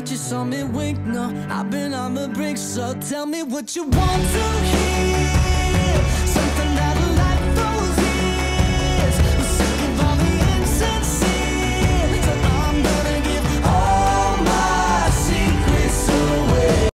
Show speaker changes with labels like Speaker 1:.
Speaker 1: thought you saw me wink, no I've been on the brink, so tell me what you want to hear